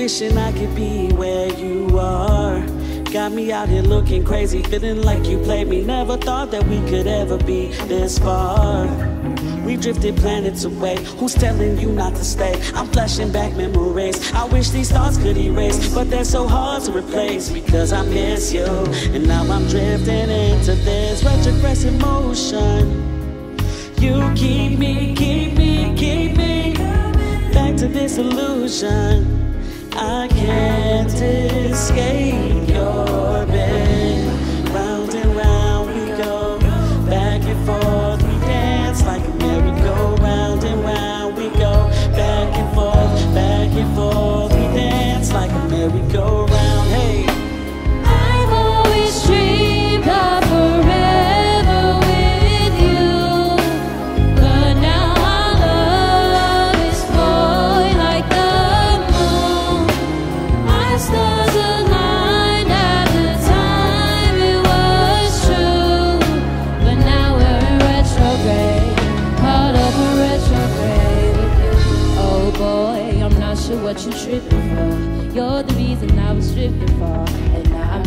Wishing I could be where you are. Got me out here looking crazy, feeling like you played me. Never thought that we could ever be this far. We drifted planets away. Who's telling you not to stay? I'm flashing back memories. I wish these thoughts could erase, but they're so hard to replace because I miss you. And now I'm drifting into this retrogressive motion. You keep me, keep me, keep me back to this illusion. I can't escape your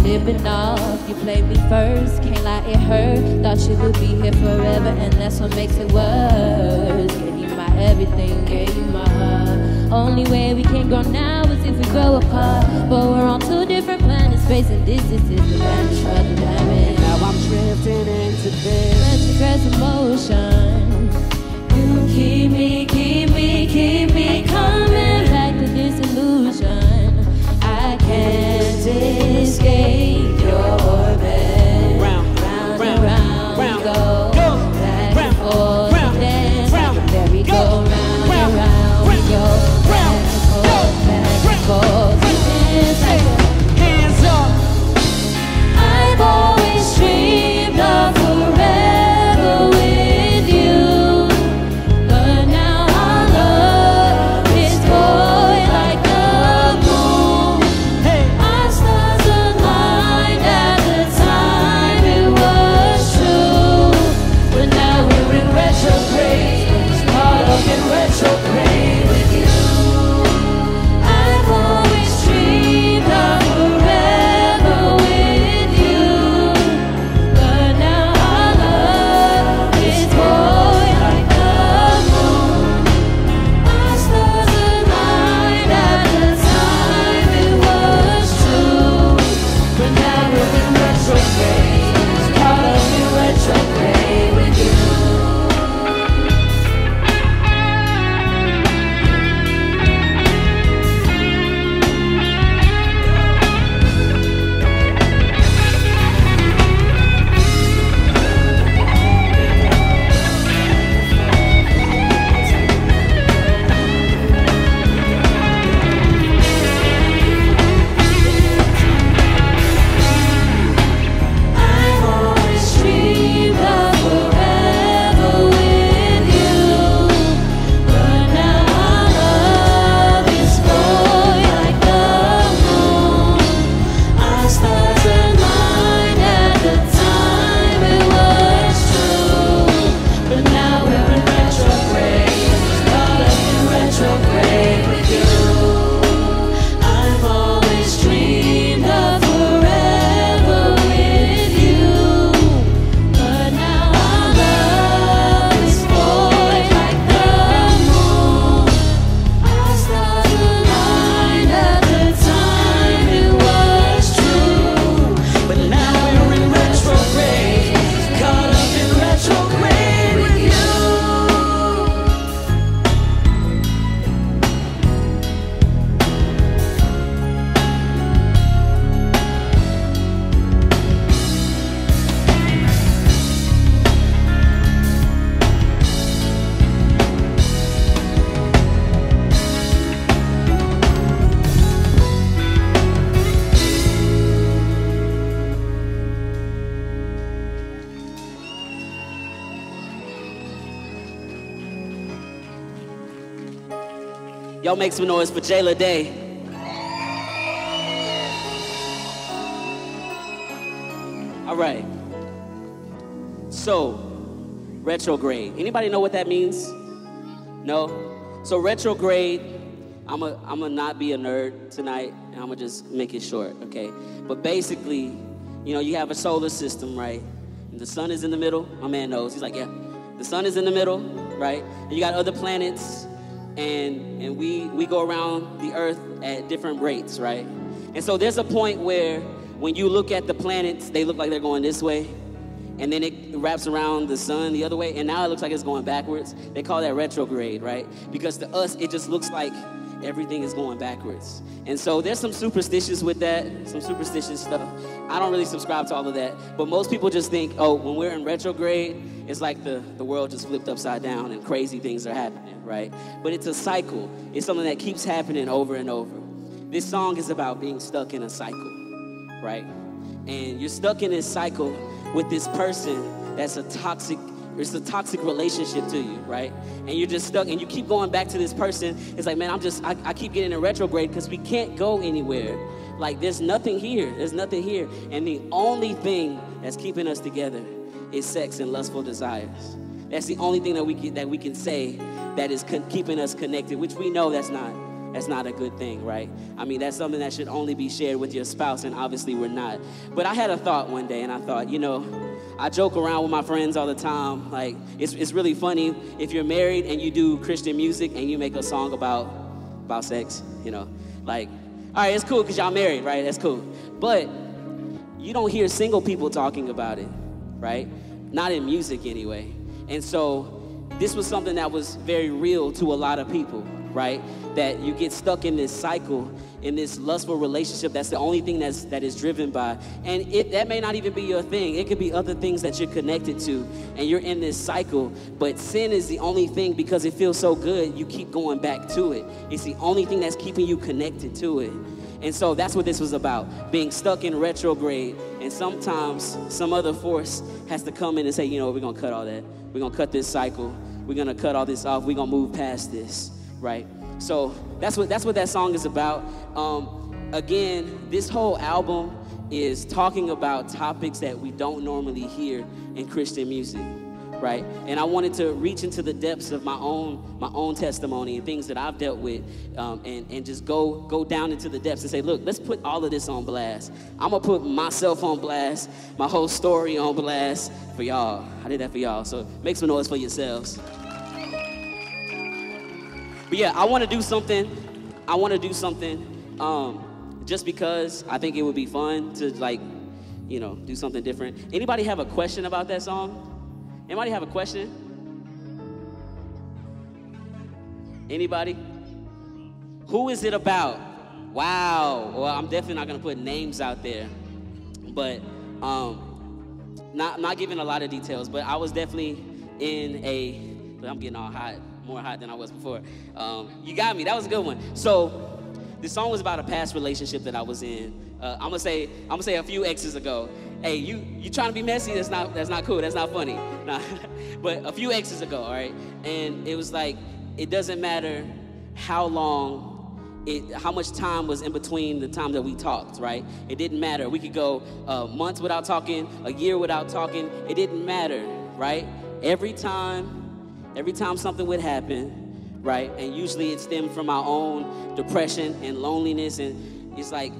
and living off. You played me first, can't lie, it hurt. Thought you would be here forever, and that's what makes it worse. Gave you my everything, gave you my heart. Only way we can grow now is if we grow apart. But we're on two different planets, facing distances, the vanish for the damage. Now I'm drifting into this. Retrogress emotion. Y'all make some noise for Jaela Day. All right. So, retrograde. Anybody know what that means? No? So retrograde, I'm a, I'm gonna not be a nerd tonight, and I'm gonna just make it short, okay? But basically, you know, you have a solar system, right? And the sun is in the middle. My man knows. He's like, yeah. The sun is in the middle, right? And you got other planets, and and we we go around the Earth at different rates, right? And so there's a point where when you look at the planets, they look like they're going this way, and then it wraps around the sun the other way, and now it looks like it's going backwards. They call that retrograde, right? Because to us, it just looks like everything is going backwards. And so there's some superstitions with that, some superstitious stuff. I don't really subscribe to all of that, but most people just think, oh, when we're in retrograde, it's like the, the world just flipped upside down and crazy things are happening, right? But it's a cycle, it's something that keeps happening over and over. This song is about being stuck in a cycle, right? And you're stuck in this cycle with this person that's a toxic it's a toxic relationship to you, right? And you're just stuck and you keep going back to this person. It's like, man, I'm just, I, I keep getting in retrograde because we can't go anywhere. Like, there's nothing here. There's nothing here. And the only thing that's keeping us together is sex and lustful desires. That's the only thing that we can, that we can say that is con- keeping us connected, which we know that's not that's not a good thing, right? I mean, that's something that should only be shared with your spouse, and obviously we're not. But I had a thought one day, and I thought, you know, I joke around with my friends all the time. Like, it's, it's really funny if you're married and you do Christian music and you make a song about, about sex, you know. Like, all right, it's cool because y'all married, right? That's cool. But you don't hear single people talking about it, right? Not in music anyway. And so this was something that was very real to a lot of people, right? That you get stuck in this cycle, in this lustful relationship. That's the only thing that's that is driven by. And it that may not even be your thing. It could be other things that you're connected to, and you're in this cycle. But sin is the only thing because it feels so good, you keep going back to it. It's the only thing that's keeping you connected to it. And so that's what this was about being stuck in retrograde. And sometimes some other force has to come in and say, you know, we're going to cut all that. We're going to cut this cycle. We're going to cut all this off. We're going to move past this, right? So that's what, that's what that song is about. Um, again, this whole album is talking about topics that we don't normally hear in Christian music right? And I wanted to reach into the depths of my own my own testimony and things that I've dealt with, um, and and just go go down into the depths and say, look, let's put all of this on blast. I'm gonna put myself on blast, my whole story on blast for y'all. I did that for y'all, so make some noise for yourselves. But yeah, I want to do something. I want to do something. Um, just because I think it would be fun to like, you know, do something different. Anybody have a question about that song? Anybody have a question? Anybody? Who is it about? Wow. Well, I'm definitely not gonna put names out there, but um, not not giving a lot of details. But I was definitely in a. I'm getting all hot, more hot than I was before. Um, you got me. That was a good one. So, the song was about a past relationship that I was in. Uh, I'm gonna say I'm gonna say a few exes ago, hey, you you trying to be messy? That's not that's not cool. That's not funny. Nah. but a few exes ago, all right, and it was like it doesn't matter how long. It, how much time was in between the time that we talked, right? It didn't matter. We could go uh, months without talking, a year without talking. It didn't matter, right? Every time, every time something would happen, right? And usually it stemmed from our own depression and loneliness, and it's like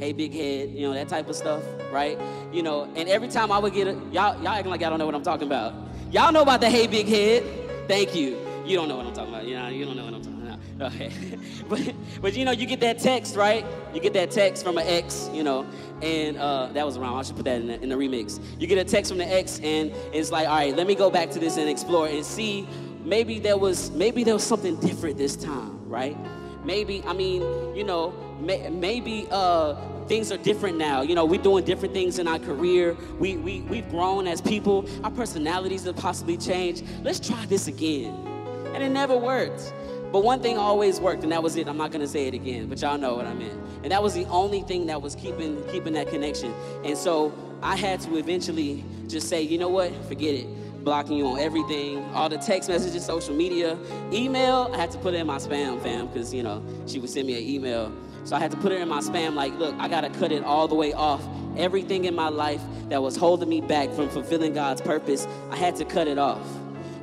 hey big head, you know, that type of stuff, right? You know, and every time I would get a, y'all, y'all acting like y'all don't know what I'm talking about. Y'all know about the hey big head. Thank you. You don't know what I'm talking about. You know, you don't know what I'm talking about. Okay. but but you know, you get that text, right? You get that text from an ex, you know, and uh, that was wrong. I should put that in the, in the remix. You get a text from the ex, and it's like, all right, let me go back to this and explore and see. Maybe there was maybe there was something different this time, right? Maybe I mean, you know, may, maybe uh, things are different now. You know, we're doing different things in our career. We, we, we've grown as people. Our personalities have possibly changed. Let's try this again. And it never worked. But one thing always worked, and that was it. I'm not gonna say it again, but y'all know what I meant. And that was the only thing that was keeping keeping that connection. And so I had to eventually just say, you know what? Forget it blocking you on everything, all the text messages, social media, email. I had to put it in my spam, fam, because you know she would send me an email. So I had to put it in my spam. Like, look, I gotta cut it all the way off. Everything in my life that was holding me back from fulfilling God's purpose, I had to cut it off.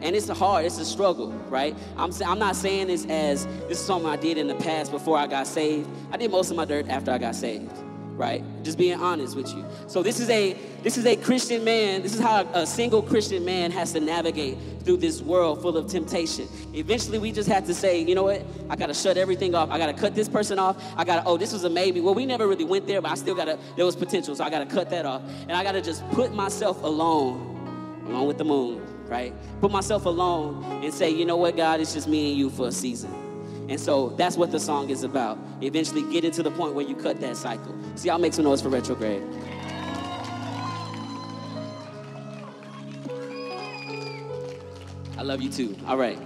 And it's hard, it's a struggle, right? I'm, I'm not saying this as this is something I did in the past before I got saved. I did most of my dirt after I got saved, right? Just being honest with you. So this is a this is a Christian man. This is how a single Christian man has to navigate through this world full of temptation. Eventually, we just had to say, you know what? I got to shut everything off. I got to cut this person off. I got to, oh, this was a maybe. Well, we never really went there, but I still got to, there was potential. So I got to cut that off. And I got to just put myself alone, along with the moon, right? Put myself alone and say, you know what, God, it's just me and you for a season. And so that's what the song is about. Eventually getting to the point where you cut that cycle. See, I'll make some noise for retrograde. I love you too. All right.